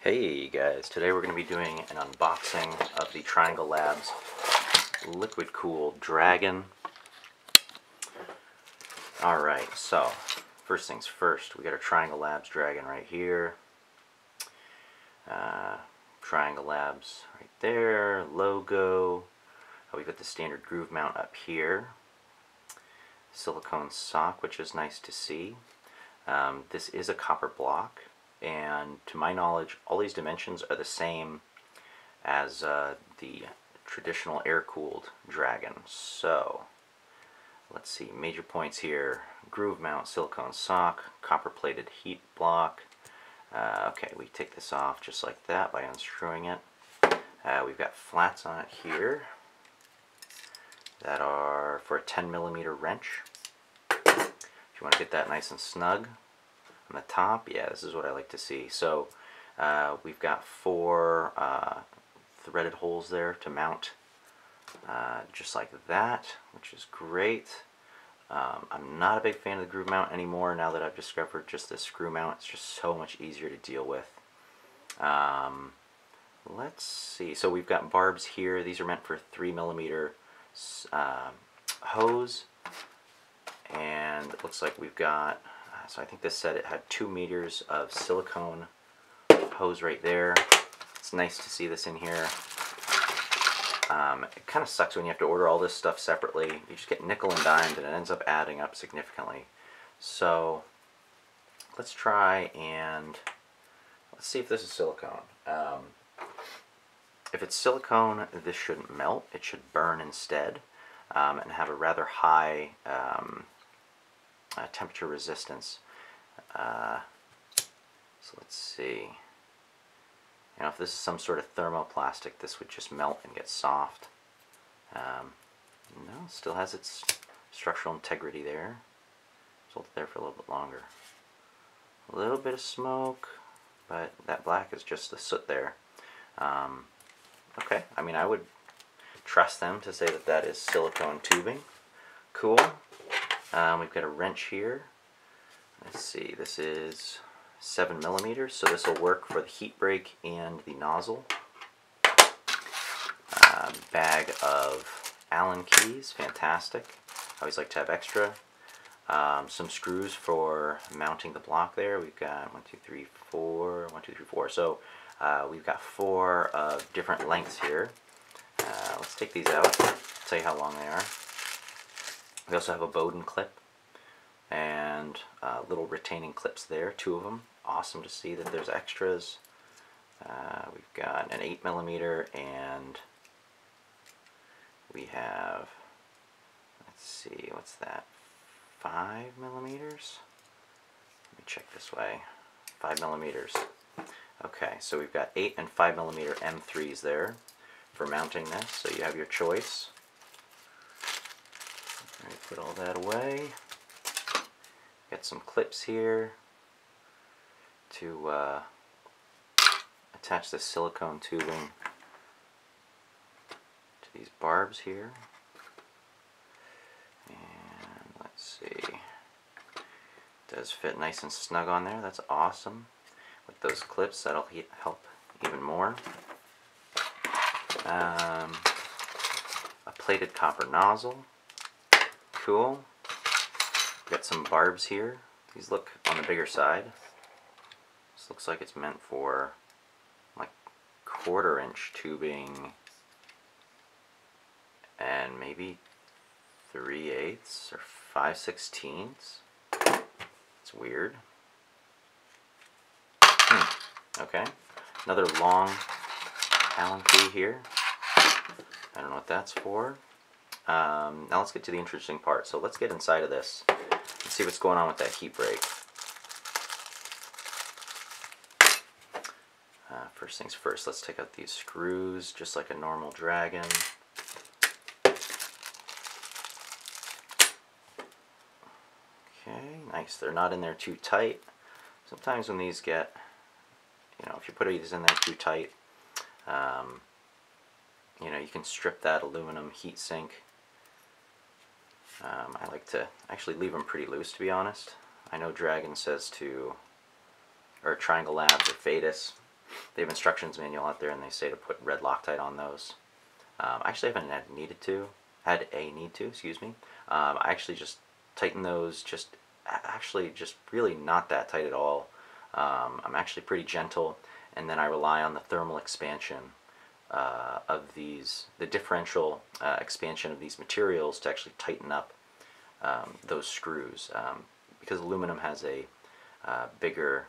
Hey guys, today we're going to be doing an unboxing of the Triangle Labs Liquid Cool Dragon. Alright, so first things first, we got our Triangle Labs Dragon right here. Uh, Triangle Labs right there, logo. Oh, we've got the standard groove mount up here. Silicone sock, which is nice to see. Um, this is a copper block and to my knowledge all these dimensions are the same as uh, the traditional air-cooled Dragon. So let's see, major points here, groove mount, silicone sock, copper plated heat block. Uh, okay, we take this off just like that by unscrewing it. Uh, we've got flats on it here that are for a 10 millimeter wrench. If you want to get that nice and snug, on the top, yeah, this is what I like to see. So uh, we've got four uh, threaded holes there to mount uh, just like that, which is great. Um, I'm not a big fan of the groove mount anymore now that I've discovered just the screw mount. It's just so much easier to deal with. Um, let's see. So we've got barbs here. These are meant for 3 millimeter uh, hose. And it looks like we've got so I think this said it had two meters of silicone hose right there. It's nice to see this in here. Um, it kind of sucks when you have to order all this stuff separately. You just get nickel and dimed and it ends up adding up significantly. So let's try and let's see if this is silicone. Um, if it's silicone, this shouldn't melt. It should burn instead um, and have a rather high um, uh, temperature resistance. Uh, so let's see. Now if this is some sort of thermoplastic, this would just melt and get soft. Um, no, still has its structural integrity there. Hold it there for a little bit longer. A little bit of smoke, but that black is just the soot there. Um, okay, I mean I would trust them to say that that is silicone tubing. Cool. Um, we've got a wrench here. Let's see, this is 7 millimeters, so this will work for the heat break and the nozzle. Uh, bag of Allen keys, fantastic. I always like to have extra. Um, some screws for mounting the block there. We've got one, two, three, four, one, two, three, four. So uh, we've got four of different lengths here. Uh, let's take these out, tell you how long they are. We also have a Bowden clip and uh, little retaining clips there, two of them. Awesome to see that there's extras. Uh, we've got an 8 millimeter and we have, let's see, what's that, 5 millimeters? Let me check this way. 5 millimeters. Okay, so we've got 8 and 5 millimeter M3s there for mounting this, so you have your choice. Put all that away. Got some clips here to uh, attach the silicone tubing to these barbs here. And let's see. Does fit nice and snug on there. That's awesome. With those clips, that'll help even more. Um, a plated copper nozzle. Cool. Got some barbs here. These look on the bigger side. This looks like it's meant for like quarter inch tubing and maybe 3 eighths or 5 sixteenths. It's weird. Hmm. Okay. Another long Allen key here. I don't know what that's for. Um, now let's get to the interesting part. So let's get inside of this and see what's going on with that heat break. Uh, first things first, let's take out these screws just like a normal Dragon. Okay, nice. They're not in there too tight. Sometimes when these get, you know, if you put these in there too tight, um, you know, you can strip that aluminum heat sink um, I like to actually leave them pretty loose to be honest. I know Dragon says to, or Triangle Labs or Phaetus they have instructions manual out there and they say to put red Loctite on those. Um, I actually haven't had needed to, had a need to, excuse me. Um, I actually just tighten those just actually just really not that tight at all. Um, I'm actually pretty gentle and then I rely on the thermal expansion uh, of these, the differential uh, expansion of these materials to actually tighten up um, those screws. Um, because aluminum has a uh, bigger,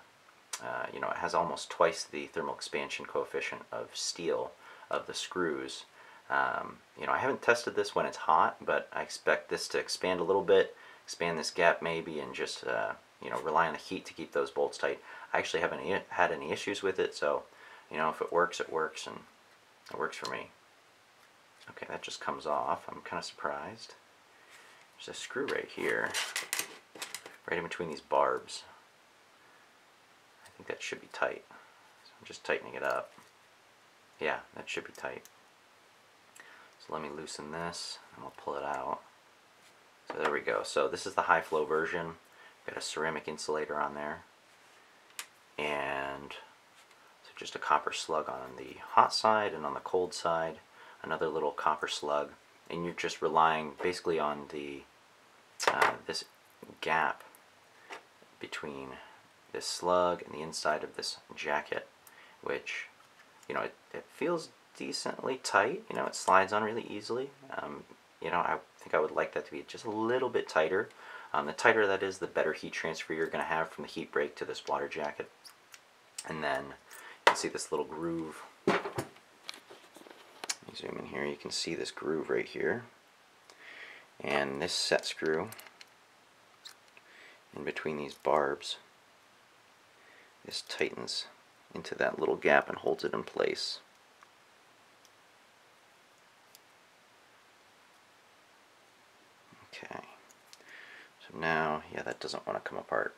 uh, you know, it has almost twice the thermal expansion coefficient of steel of the screws. Um, you know, I haven't tested this when it's hot, but I expect this to expand a little bit, expand this gap maybe, and just, uh, you know, rely on the heat to keep those bolts tight. I actually haven't had any issues with it, so, you know, if it works, it works, and it works for me. Okay, that just comes off. I'm kind of surprised. There's a screw right here, right in between these barbs. I think that should be tight. So I'm just tightening it up. Yeah, that should be tight. So let me loosen this and we'll pull it out. So there we go. So this is the high flow version. Got a ceramic insulator on there. And just a copper slug on the hot side and on the cold side another little copper slug. And you're just relying basically on the uh, this gap between this slug and the inside of this jacket which you know it, it feels decently tight. You know it slides on really easily. Um, you know I think I would like that to be just a little bit tighter. Um, the tighter that is the better heat transfer you're going to have from the heat break to this water jacket. And then see this little groove. Zoom in here. You can see this groove right here. And this set screw in between these barbs this tightens into that little gap and holds it in place. Okay. So now yeah that doesn't want to come apart.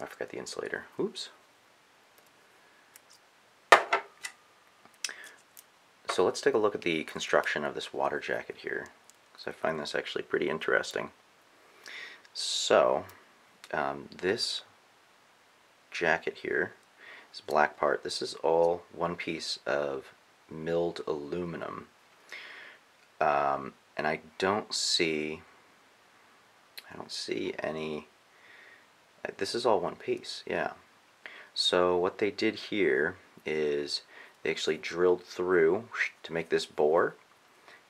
Oh, I forgot the insulator. Oops So let's take a look at the construction of this water jacket here, because I find this actually pretty interesting. So, um, this jacket here, this black part, this is all one piece of milled aluminum. Um, and I don't see, I don't see any, this is all one piece, yeah. So what they did here is they actually drilled through to make this bore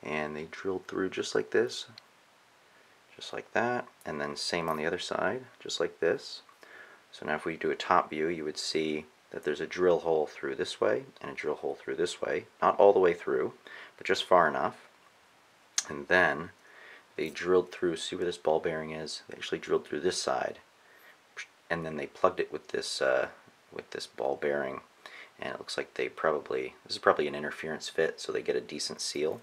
and they drilled through just like this just like that and then same on the other side just like this. So now if we do a top view you would see that there's a drill hole through this way and a drill hole through this way. Not all the way through but just far enough. And then they drilled through see where this ball bearing is? They actually drilled through this side and then they plugged it with this uh, with this ball bearing and it looks like they probably, this is probably an interference fit so they get a decent seal.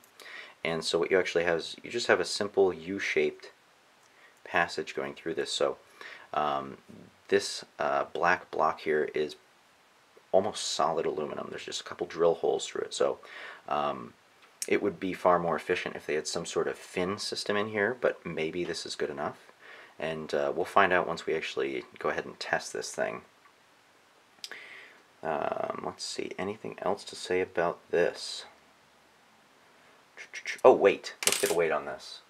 And so what you actually have is you just have a simple U-shaped passage going through this. So um, this uh, black block here is almost solid aluminum. There's just a couple drill holes through it. So um, it would be far more efficient if they had some sort of fin system in here, but maybe this is good enough. And uh, we'll find out once we actually go ahead and test this thing. Um, let's see, anything else to say about this? Oh, wait. Let's get a weight on this.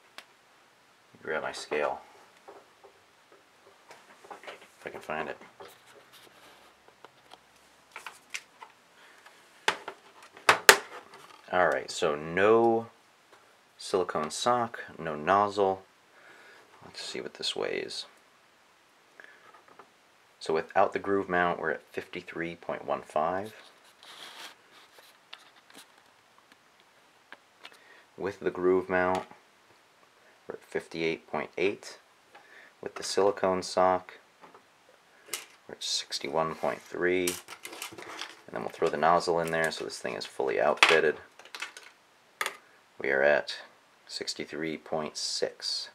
Grab my scale. If I can find it. Alright, so no silicone sock, no nozzle. Let's see what this weighs. So without the groove mount, we're at 53.15. With the groove mount, we're at 58.8. With the silicone sock, we're at 61.3. And then we'll throw the nozzle in there so this thing is fully outfitted. We are at 63.6.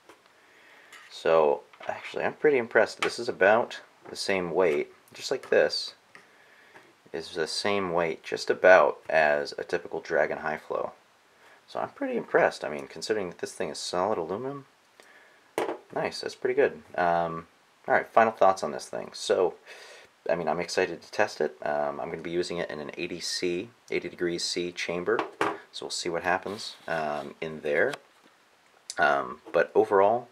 So actually I'm pretty impressed. This is about the same weight, just like this, is the same weight just about as a typical Dragon High Flow. So I'm pretty impressed. I mean, considering that this thing is solid aluminum, nice, that's pretty good. Um, Alright, final thoughts on this thing. So, I mean, I'm excited to test it. Um, I'm going to be using it in an 80 C, 80 degrees C chamber, so we'll see what happens um, in there. Um, but overall,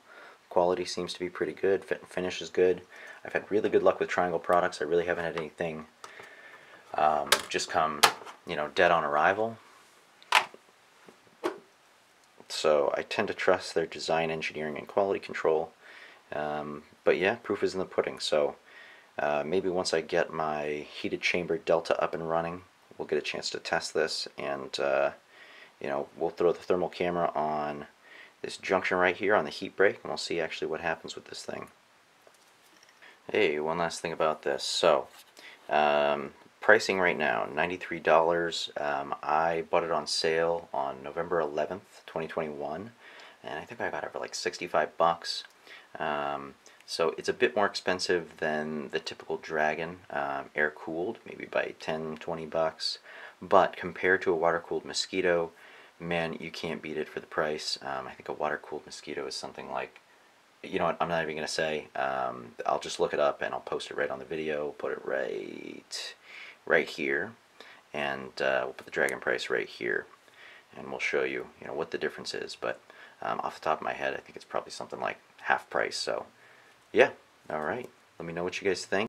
quality seems to be pretty good. Fit and finish is good. I've had really good luck with Triangle products. I really haven't had anything um, just come, you know, dead on arrival. So I tend to trust their design, engineering, and quality control. Um, but yeah, proof is in the pudding. So uh, maybe once I get my heated chamber delta up and running, we'll get a chance to test this, and uh, you know, we'll throw the thermal camera on this junction right here on the heat break, and we'll see actually what happens with this thing. Hey, one last thing about this. So, um, pricing right now, $93. Um, I bought it on sale on November 11th, 2021, and I think I got it for like 65 bucks. Um, so it's a bit more expensive than the typical Dragon um, air cooled, maybe by 10, 20 bucks. But compared to a water cooled Mosquito, man, you can't beat it for the price. Um, I think a water cooled Mosquito is something like, you know what, I'm not even going to say. Um, I'll just look it up and I'll post it right on the video, put it right, right here. And uh, we'll put the Dragon price right here. And we'll show you, you know, what the difference is. But um, off the top of my head, I think it's probably something like half price. So yeah, all right. Let me know what you guys think.